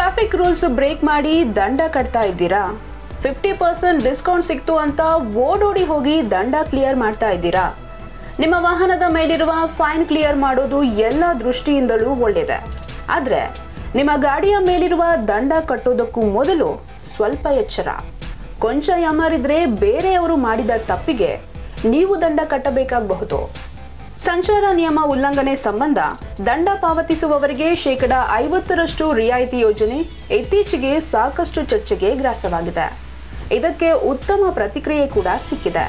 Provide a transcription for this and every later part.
Traffic rules break ಮಾಡಿ ದಂಡ ಕಟ್ತಾ ಇದ್ದೀರಾ? ಫಿಫ್ಟಿ ಪರ್ಸೆಂಟ್ ಡಿಸ್ಕೌಂಟ್ ಸಿಕ್ತು ಅಂತ ಓಡೋಡಿ ಹೋಗಿ ದಂಡ ಕ್ಲಿಯರ್ ಮಾಡ್ತಾ ಇದ್ದೀರಾ? ನಿಮ್ಮ ವಾಹನದ ಮೇಲಿರುವ ಫೈನ್ ಕ್ಲಿಯರ್ ಮಾಡೋದು ಎಲ್ಲ ದೃಷ್ಟಿಯಿಂದಲೂ ಒಳ್ಳೆಯದೆ. ಆದರೆ ನಿಮ್ಮ ಗಾಡಿಯ ಮೇಲಿರುವ ದಂಡ ಕಟ್ಟೋದಕ್ಕೂ ಮೊದಲು ಸ್ವಲ್ಪ ಎಚ್ಚರ. ಕೊಂಚ ಯಾಮಾರಿದ್ರೆ ಬೇರೆಯವರು ಮಾಡಿದ ತಪ್ಪಿಗೆ ನೀವು ದಂಡ ಕಟ್ಟಬೇಕಾಗಬಹುದು. ಸಂಚಾರ ನಿಯಮ ಉಲ್ಲಂಘನೆ ಸಂಬಂಧ ದಂಡ ಪಾವತಿಸುವವರಿಗೆ ಶೇಕಡ ಐವತ್ತರಷ್ಟು ರಿಯಾಯಿತಿ ಯೋಜನೆ ಇತ್ತೀಚೆಗೆ ಸಾಕಷ್ಟು ಚರ್ಚೆಗೆ ಗ್ರಾಸವಾಗಿದೆ. ಇದಕ್ಕೆ ಉತ್ತಮ ಪ್ರತಿಕ್ರಿಯೆ ಕೂಡ ಸಿಕ್ಕಿದೆ.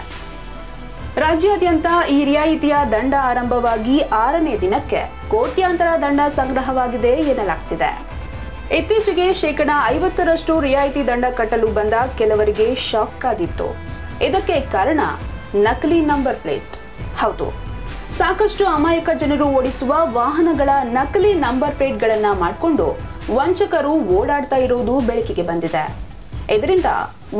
ರಾಜ್ಯಾದ್ಯಂತ ಈ ರಿಯಾಯಿತಿಯ ದಂಡ ಆರಂಭವಾಗಿ ಆರನೇ ದಿನಕ್ಕೆ ಕೋಟ್ಯಾಂತರ ದಂಡ ಸಂಗ್ರಹವಾಗಿದೆ ಎನ್ನಲಾಗ್ತಿದೆ. ಇತ್ತೀಚೆಗೆ ಶೇಕಡ ಐವತ್ತರಷ್ಟು ರಿಯಾಯಿತಿ ದಂಡ ಕಟ್ಟಲು ಬಂದ ಕೆಲವರಿಗೆ ಶಾಕ್ ಆಗಿತ್ತು. ಇದಕ್ಕೆ ಕಾರಣ ನಕಲಿ ನಂಬರ್ ಪ್ಲೇಟ್. ಹೌದು. ಸಾಕಷ್ಟು ಅಮಾಯಕ ಜನರು ಓಡಿಸುವ ವಾಹನಗಳ ನಕಲಿ ನಂಬರ್ ಪ್ಲೇಟ್ಗಳನ್ನ ಮಾಡಿಕೊಂಡು ವಂಚಕರು ಓಡಾಡ್ತಾ ಇರುವುದು ಬೆಳಕಿಗೆ ಬಂದಿದೆ. ಇದರಿಂದ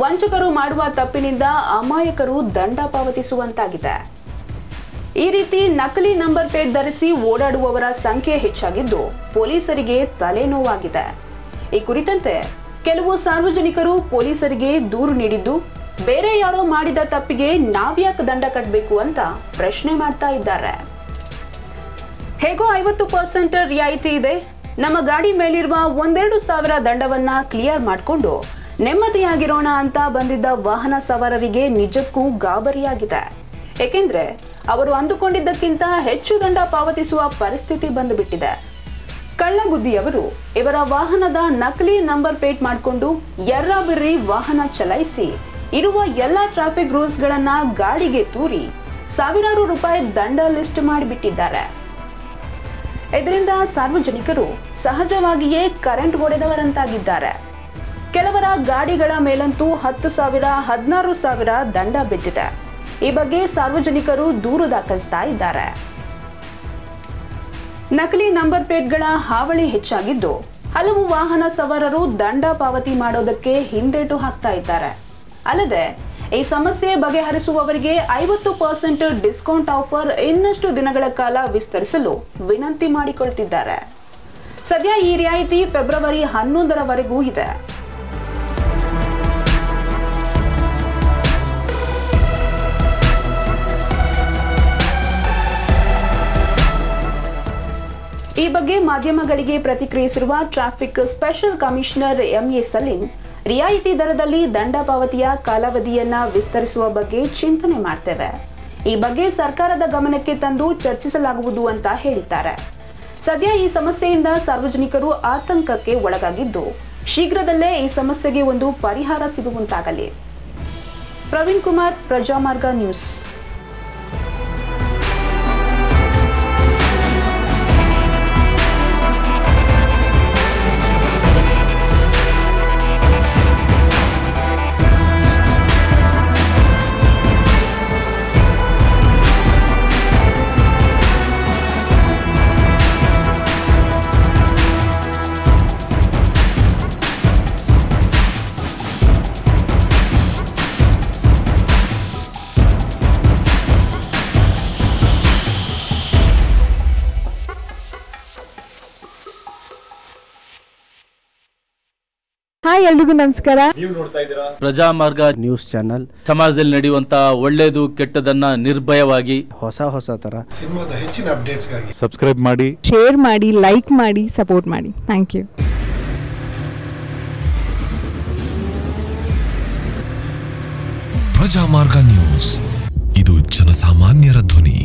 ವಂಚಕರು ಮಾಡುವ ತಪ್ಪಿನಿಂದ ಅಮಾಯಕರು ದಂಡ ಪಾವತಿಸುವಂತಾಗಿದೆ. ಈ ರೀತಿ ನಕಲಿ ನಂಬರ್ ಪ್ಲೇಟ್ ಧರಿಸಿ ಓಡಾಡುವವರ ಸಂಖ್ಯೆ ಹೆಚ್ಚಾಗಿದ್ದು ಪೊಲೀಸರಿಗೆ ತಲೆನೋವಾಗಿದೆ. ಈ ಕುರಿತಂತೆ ಕೆಲವು ಸಾರ್ವಜನಿಕರು ಪೊಲೀಸರಿಗೆ ದೂರು ನೀಡಿದ್ದು, ಬೇರೆ ಯಾರೋ ಮಾಡಿದ ತಪ್ಪಿಗೆ ನಾವ್ಯಾಕೆ ದಂಡ ಕಟ್ಟಬೇಕು ಅಂತ ಪ್ರಶ್ನೆ ಮಾಡ್ತಾ ಇದ್ದಾರೆ. ಹೇಗೋ ಐವತ್ತು ಪರ್ಸೆಂಟ್ ರಿಯಾಯಿತಿ ಇದೆ. ನಮ್ಮ ಗಾಡಿ ಮೇಲಿರುವ ಒಂದೆರಡು ಸಾವಿರ ದಂಡವನ್ನ ಕ್ಲಿಯರ್ ಮಾಡಿಕೊಂಡು ನೆಮ್ಮದಿಯಾಗಿರೋಣ ಅಂತ ಬಂದಿದ್ದ ವಾಹನ ಸವಾರರಿಗೆ ನಿಜಕ್ಕೂ ಗಾಬರಿಯಾಗಿದೆ. ಏಕೆಂದ್ರೆ, ಅವರು ಅಂದುಕೊಂಡಿದ್ದಕ್ಕಿಂತ ಹೆಚ್ಚು ದಂಡ ಪಾವತಿಸುವ ಪರಿಸ್ಥಿತಿ ಬಂದುಬಿಟ್ಟಿದೆ. ಕಳ್ಳಬುದ್ದಿಯವರು ಇವರ ವಾಹನದ ನಕಲಿ ನಂಬರ್ ಪ್ಲೇಟ್ ಮಾಡಿಕೊಂಡು ಎರ್ರಾಬಿರ್ರಿ ವಾಹನ ಚಲಾಯಿಸಿ ಇರುವ ಎಲ್ಲ ಟ್ರಾಫಿಕ್ ರೂಲ್ಸ್ಗಳನ್ನ ಗಾಡಿಗೆ ತೂರಿ ಸಾವಿರಾರು ರೂಪಾಯಿ ದಂಡ ಲಿಸ್ಟ್ ಮಾಡಿಬಿಟ್ಟಿದ್ದಾರೆ. ಇದರಿಂದ ಸಾರ್ವಜನಿಕರು ಸಹಜವಾಗಿಯೇ ಕರೆಂಟ್ ಹೊಡೆದವರಂತಾಗಿದ್ದಾರೆ. ಕೆಲವರ ಗಾಡಿಗಳ ಮೇಲಂತೂ ಹತ್ತು ಸಾವಿರ, ಹದಿನಾರು ಸಾವಿರ ದಂಡ ಬಿದ್ದಿದೆ. ಈ ಬಗ್ಗೆ ಸಾರ್ವಜನಿಕರು ದೂರು ದಾಖಲಿಸ್ತಾ ಇದ್ದಾರೆ. ನಕಲಿ ನಂಬರ್ ಪ್ಲೇಟ್ಗಳ ಹಾವಳಿ ಹೆಚ್ಚಾಗಿದ್ದು, ಹಲವು ವಾಹನ ಸವಾರರು ದಂಡ ಪಾವತಿ ಮಾಡೋದಕ್ಕೆ ಹಿಂದೇಟು ಹಾಕ್ತಾ ಇದ್ದಾರೆ. ಅಲ್ಲದೆ, ಈ ಸಮಸ್ಯೆ ಬಗೆಹರಿಸುವವರಿಗೆ ಐವತ್ತು ಪರ್ಸೆಂಟ್ ಡಿಸ್ಕೌಂಟ್ ಆಫರ್ ಇನ್ನಷ್ಟು ದಿನಗಳ ಕಾಲ ವಿಸ್ತರಿಸಲು ವಿನಂತಿ ಮಾಡಿಕೊಳ್ತಿದ್ದಾರೆ. ಸದ್ಯ ಈ ರಿಯಾಯಿತಿ ಫೆಬ್ರವರಿ ಹನ್ನೊಂದರವರೆಗೂ ಇದೆ. ಈ ಬಗ್ಗೆ ಮಾಧ್ಯಮಗಳಿಗೆ ಪ್ರತಿಕ್ರಿಯಿಸಿರುವ traffic special commissioner MA Saleem, ರಿಯಾಯಿತಿ ದರದಲ್ಲಿ ದಂಡ ಪಾವತಿಯ ಕಾಲಾವಧಿಯನ್ನ ವಿಸ್ತರಿಸುವ ಬಗ್ಗೆ ಚಿಂತನೆ ಮಾಡ್ತೇವೆ. ಈ ಬಗ್ಗೆ ಸರ್ಕಾರದ ಗಮನಕ್ಕೆ ತಂದು ಚರ್ಚಿಸಲಾಗುವುದು ಅಂತ ಹೇಳಿದ್ದಾರೆ. ಸದ್ಯ ಈ ಸಮಸ್ಯೆಯಿಂದ ಸಾರ್ವಜನಿಕರು ಆತಂಕಕ್ಕೆ ಒಳಗಾಗಿದ್ದು, ಶೀಘ್ರದಲ್ಲೇ ಈ ಸಮಸ್ಯೆಗೆ ಒಂದು ಪರಿಹಾರ ಸಿಗುವಂತಾಗಲಿ. ಪ್ರವೀಣ್ ಕುಮಾರ್, ಪ್ರಜಾಮಾರ್ಗ ನ್ಯೂಸ್. ಹಾಯ್ ಎಲ್ರಿಗೂ ನಮಸ್ಕಾರ. ಪ್ರಜಾ ಮಾರ್ಗ ನ್ಯೂಸ್ ಚಾನೆಲ್. ಸಮಾಜದಲ್ಲಿ ನಡೆಯುವಂತ ಒಳ್ಳೇದು ಕೆಟ್ಟದನ್ನ ನಿರ್ಭಯವಾಗಿ. ಹೊಸ ಹೊಸ ತರ. ಸಿನಿಮಾದ ಹೆಚ್ಚಿನ ಅಪ್ಡೇಟ್ಸ್ಗಾಗಿ. ಸಬ್ಸ್ಕ್ರೈಬ್ ಮಾಡಿ. ಶೇರ್ ಮಾಡಿ ಲೈಕ್ ಮಾಡಿ ಸಪೋರ್ಟ್ ಮಾಡಿ. Thank you Praja Marga news. ಇದು ಜನಸಾಮಾನ್ಯರ ಧ್ವನಿ.